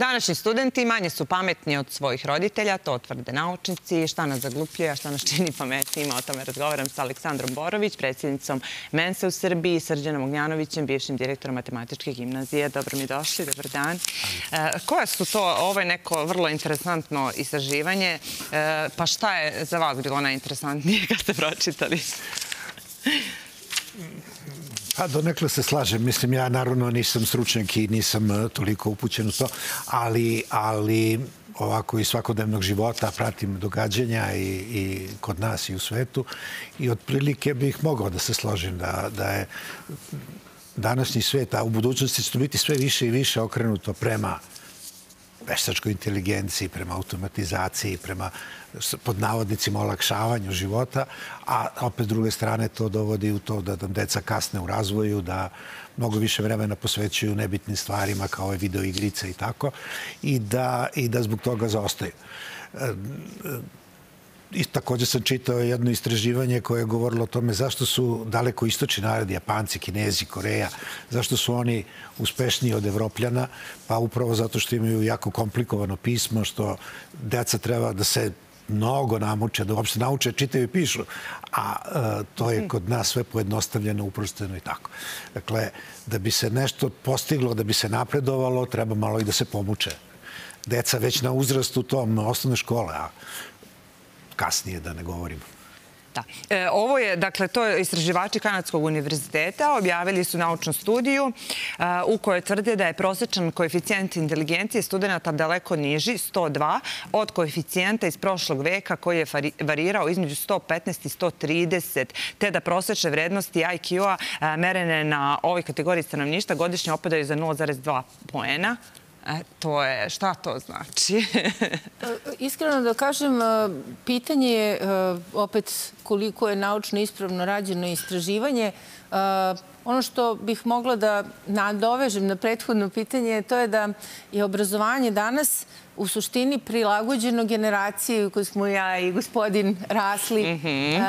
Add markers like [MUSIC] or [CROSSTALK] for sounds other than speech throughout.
Današnji studenti manje su pametni od svojih roditelja, to tvrde naučnici. Šta nas zaglupljuje, a šta nas čini pametnijima, o tome razgovaram sa Aleksandrom Borović, predsjednicom Mense u Srbiji, Srđanom Ognjanovićem, bivšim direktorom Matematičke gimnazije. Dobro mi došli, dobar dan. E, koja su to, ovo je neko vrlo interesantno istraživanje, e, pa šta je za vas bilo najinteresantnije kad ste pročitali? Pa donekle se slažem. Mislim, ja naravno nisam stručnjak i nisam e, toliko upućen u to, ali, ali ovako iz svakodnevnog života pratim događanja i, i kod nas i u svetu i otprilike bih mogao da se složim da, da je današnji svet, a u budućnosti će to biti sve više i više okrenuto prema veštačkoj inteligenciji, prema automatizaciji, prema pod navodnicima olakšavanju života, a opet s druge strane to dovodi u to da nam deca kasne u razvoju, da mnogo više vremena posvećuju nebitnim stvarima kao ove video igrice i tako i da, i da zbog toga zaostaju. I takođe sam čitao jedno istraživanje koje je govorilo o tome zašto su daleko istočni narodi, Japanci, Kinezi, Koreja, zašto su oni uspešniji od Evropljana, pa upravo zato što imaju jako komplikovano pismo, što deca treba da se mnogo namuče, da uopšte nauče, čitaju i pišu, a e, to je kod nas sve pojednostavljeno, uprosteno i tako. Dakle, da bi se nešto postiglo, da bi se napredovalo, treba malo i da se pomuče. Deca već na uzrastu tom osnovne škole, a kasnije da ne govorimo. Da. E, ovo je, dakle, to je istraživači Kanadskog univerziteta objavili su naučnu studiju e, u kojoj tvrde da je prosečan koeficijent inteligencije studenta daleko niži, 102, od koeficijenta iz prošlog veka koji je varirao između 115 i 130, te da prosečne vrednosti IQ-a e, merene na ovoj kategoriji stanovništa godišnje opadaju za 0,2 poena. E, to je, šta to znači? [LAUGHS] Iskreno da kažem, e, pitanje je e, opet koliko je naučno ispravno rađeno istraživanje. E, ono što bih mogla da nadovežem na prethodno pitanje to je da je obrazovanje danas u suštini prilagođeno generaciji u kojoj smo ja i gospodin rasli. Mhm.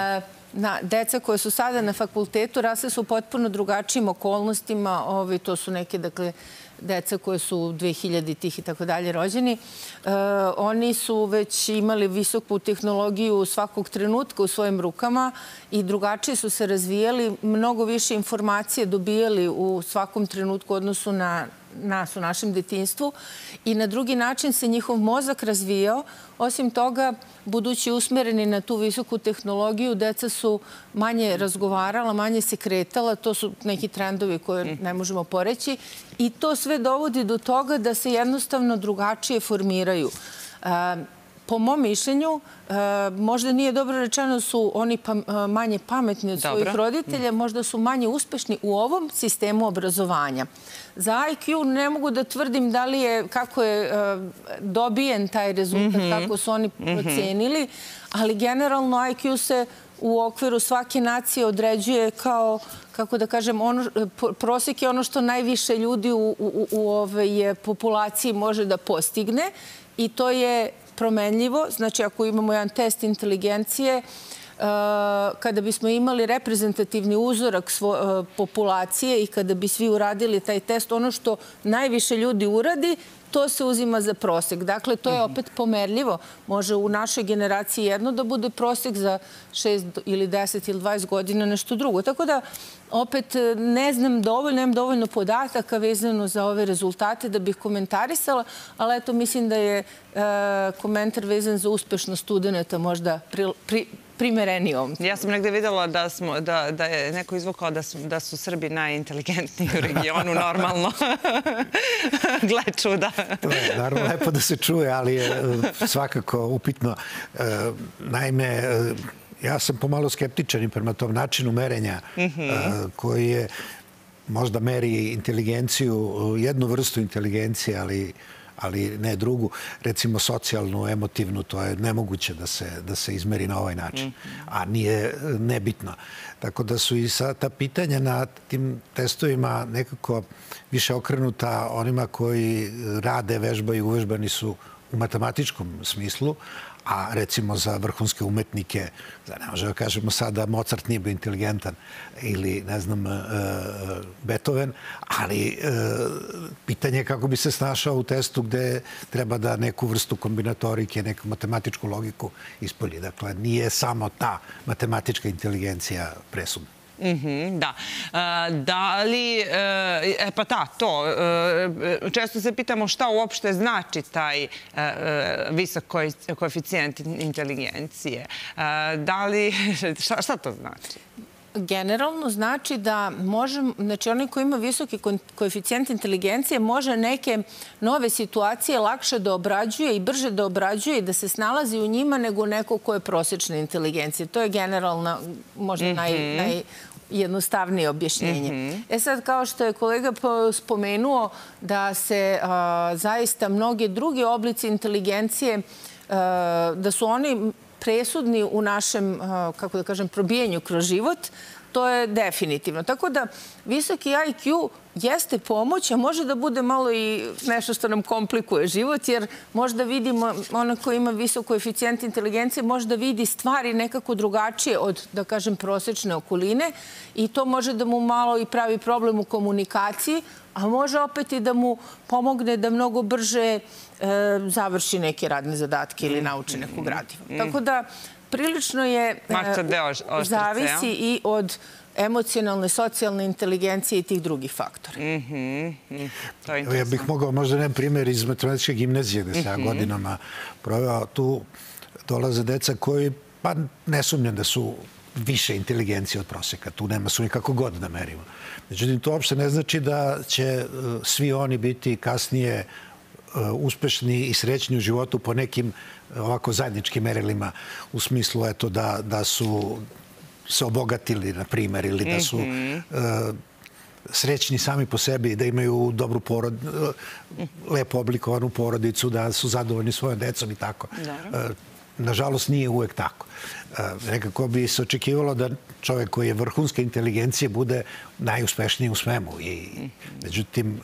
na, deca koje su sada na fakultetu rasle su u potpuno drugačijim okolnostima. Ovi, to su neke, dakle, deca koje su 2000 tih i tako dalje rođeni, e, oni su već imali visoku tehnologiju svakog trenutka u svojim rukama i drugačije su se razvijali, mnogo više informacije dobijali u svakom trenutku odnosu na nas u našem detinstvu i na drugi način se njihov mozak razvijao. Osim toga, budući usmereni na tu visoku tehnologiju, deca su manje razgovarala, manje se kretala. To su neki trendovi koje ne možemo poreći. I to sve dovodi do toga da se jednostavno drugačije formiraju po mom mišljenju, e, možda nije dobro rečeno su oni pa, e, manje pametni od svojih roditelja, možda su manje uspešni u ovom sistemu obrazovanja. Za IQ ne mogu da tvrdim da li je, kako je e, dobijen taj rezultat, mhm. kako su oni mhm. procenili, ali generalno IQ se u okviru svake nacije određuje kao, kako da kažem, ono, prosek je ono što najviše ljudi u, u, u ove populaciji može da postigne i to je promenljivo. Znači, ako imamo jedan test inteligencije, e, kada bismo imali reprezentativni uzorak e, populacije i kada bi svi uradili taj test, ono što najviše ljudi uradi, to se uzima za prosek. Dakle, to je mhm. opet pomerljivo. Može u našoj generaciji jedno da bude prosek za 6 ili 10 ili 20 godina nešto drugo. Tako da, opet, ne znam dovoljno, nemam dovoljno podataka vezano za ove rezultate da bih komentarisala, ali eto, mislim da je e, komentar vezan za uspešnost studenta možda pri, primerenijom. Ja sam negde videla da, smo, da, da je neko izvukao da su, da su Srbi najinteligentniji u regionu, normalno. [LAUGHS] Gle čuda. to je naravno lepo da se čuje, ali je e, svakako upitno. E, naime, e, ja sam pomalo skeptičan i prema tom načinu merenja mhm. koji je možda meri inteligenciju, jednu vrstu inteligencije, ali ali ne drugu, recimo socijalnu, emotivnu, to je nemoguće da se, da se izmeri na ovaj način, a nije nebitno. Tako da su i sa ta pitanja na tim testovima nekako više okrenuta onima koji rade, vežbaju, uvežbani su u matematičkom smislu, a recimo za vrhunske umetnike, za ne možemo da kažemo sada Mozart nije bio inteligentan ili ne znam uh, Beethoven, ali uh, pitanje je kako bi se snašao u testu gde treba da neku vrstu kombinatorike, neku matematičku logiku ispolji. Dakle, nije samo ta matematička inteligencija presudna. -hmm, da. E, da li, e, e, pa da, to, e, često se pitamo šta uopšte znači taj visok koeficijent inteligencije. Da li, [LAUGHS] šta, šta to znači? Generalno znači da možem, znači onaj ko ima visoki koeficijent inteligencije može neke nove situacije lakše da obrađuje i brže da obrađuje i da se snalazi u njima nego neko ko je prosječne inteligencije. To je generalno možda mm -hmm. naj, naj jednostavnije objašnjenje. Mm -hmm. E sad, kao što je kolega spomenuo, da se a, zaista mnoge druge oblici inteligencije, da su oni presudni u našem, kako da kažem, probijenju kroz život, to je definitivno. Tako da visoki IQ jeste pomoć, a može da bude malo i nešto što nam komplikuje život, jer možda vidimo, ona ko ima visok koeficijent inteligencije, možda vidi stvari nekako drugačije od, da kažem, prosečne okoline i to može da mu malo i pravi problem u komunikaciji, a može opet i da mu pomogne da mnogo brže e, završi neke radne zadatke ili nauči neku gradivo. Mm. Tako da, prilično je... Oštrice, Zavisi i od emocionalne, socijalne inteligencije i tih drugih faktora. Mm -hmm. to je ja bih mogao možda ne primjer iz matematičke gimnazije gde sam mm -hmm. godinama proveo. Tu dolaze deca koji, pa ne sumnjam da su više inteligencije od proseka. Tu nema su nikako god da merimo. Međutim, to uopšte ne znači da će uh, svi oni biti kasnije uh, uspešni i srećni u životu po nekim uh, ovako zajedničkim merilima u smislu eto da, da su se obogatili, na primer, ili da su mm -hmm. uh, srećni sami po sebi, da imaju dobru porod, uh, lepo oblikovanu porodicu, da su zadovoljni svojom decom i tako. Uh, nažalost, nije uvek tako. Nekako bi se očekivalo da čovek koji je vrhunska inteligencije bude najuspešniji u svemu. I, međutim,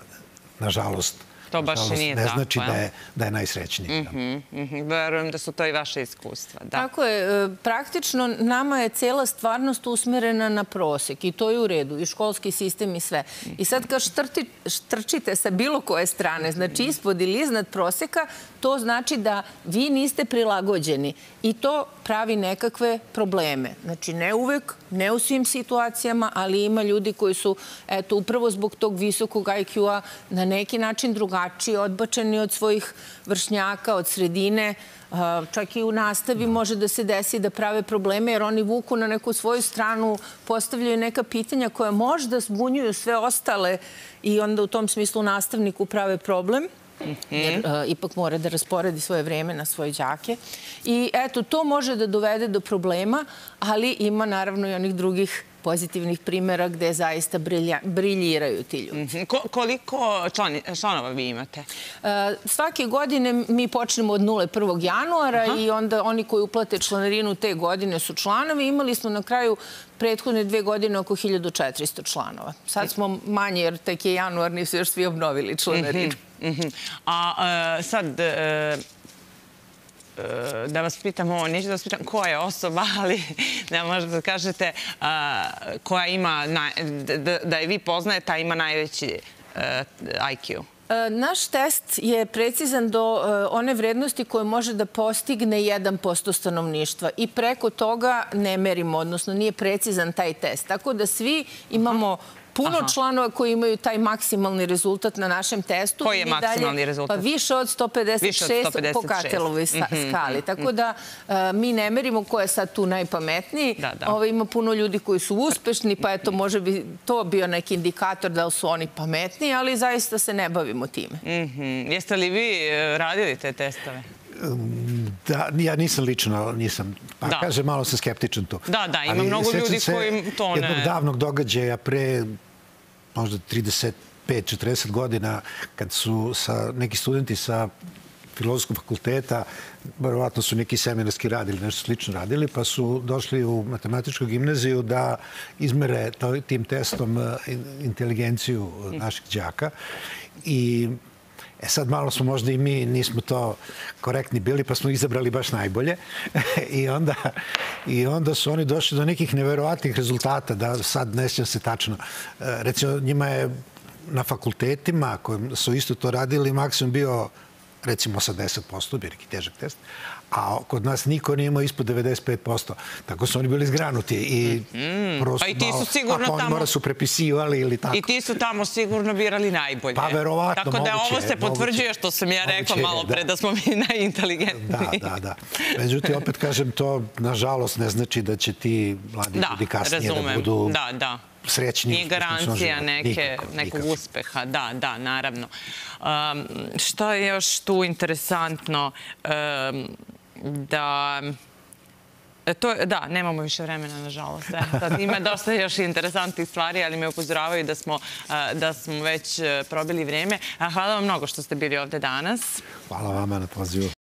nažalost, To baš i nije ne tako. Ne znači da je, da je najsrećniji. Mm -hmm, mm -hmm. Verujem da su to i vaše iskustva. Da. Tako je. E, praktično nama je cela stvarnost usmerena na prosek i to je u redu. I školski sistem i sve. I sad kad štrti, štrčite sa bilo koje strane, znači ispod ili iznad proseka, to znači da vi niste prilagođeni. I to pravi nekakve probleme. Znači, ne uvek, ne u svim situacijama, ali ima ljudi koji su, eto, upravo zbog tog visokog IQ-a na neki način drugačiji, odbačeni od svojih vršnjaka, od sredine. Čak i u nastavi može da se desi da prave probleme, jer oni vuku na neku svoju stranu, postavljaju neka pitanja koja možda zbunjuju sve ostale i onda u tom smislu nastavniku prave problem jer uh, ipak mora da rasporedi svoje vreme na svoje đake. I eto, to može da dovede do problema, ali ima naravno i onih drugih pozitivnih primjera gde zaista brilja, briljiraju ti ljudi. Mm -hmm. Ko, koliko člani, članova vi imate? Uh, svake godine mi počnemo od 0. 1. januara Aha. i onda oni koji uplate članarinu te godine su članovi. Imali smo na kraju prethodne dve godine oko 1400 članova. Sad smo manje jer tek je januar, nisu još svi obnovili članarinu. Mm -hmm. Mm -hmm. A uh, sad... E, da vas pitam ovo, neću da vas pitam koja je osoba, [LAUGHS] ali ne možete da kažete koja ima, da, da je vi poznajete, a ima najveći e, IQ. E, naš test je precizan do one vrednosti koje može da postigne 1% stanovništva i preko toga ne merimo, odnosno nije precizan taj test. Tako da svi imamo puno Aha. članova koji imaju taj maksimalni rezultat na našem testu. Koji je maksimalni dalje, rezultat? Pa više od 156, više od 156. po Katelovoj mm -hmm. skali. Tako da uh, mi ne merimo ko je sad tu najpametniji. Da, da. Ovo, ima puno ljudi koji su uspešni, pa eto, može bi to bio neki indikator da li su oni pametniji, ali zaista se ne bavimo time. Mm -hmm. Jeste li vi e, radili te testove? Da, ja nisam lično, nisam, pa da. kaže, malo sam skeptičan tu. Da, da, ima Ali, mnogo ljudi koji to ne... jednog davnog događaja pre možda 35-40 godina, kad su sa, neki studenti sa filozofskog fakulteta, verovatno su neki seminarski rad ili nešto slično radili, pa su došli u matematičku gimnaziju da izmere tim testom eh, inteligenciju naših đaka. I E sad malo smo možda i mi nismo to korektni bili, pa smo izabrali baš najbolje. [LAUGHS] I, onda, I onda su oni došli do nekih neverovatnih rezultata, da sad ne sjećam se tačno. E, recimo, njima je na fakultetima koji su isto to radili, maksimum bio recimo 80%, bio neki težak test, a kod nas niko nije imao ispod 95%. Tako su oni bili zgranuti i mm. prosto pa i ti su sigurno ako oni tamo... mora su prepisivali ili tako. I ti su tamo sigurno birali najbolje. Pa verovatno, Tako da moguće, ovo se potvrđuje što sam ja rekla moguće, malo pre da. da smo mi najinteligentniji. Da, da, da. Međutim, opet kažem, to nažalost ne znači da će ti mladi da, ljudi kasnije razumem. da budu da, da srećni. Nije garancija neke, nikako, nekog nikako. uspeha. Da, da, naravno. Um, šta je još tu interesantno? Um, da... E, to, da, nemamo više vremena, nažalost. Sad ima dosta još interesantnih stvari, ali me upozoravaju da smo, da smo već probili vreme. Hvala vam mnogo što ste bili ovde danas. Hvala vama na pozivu.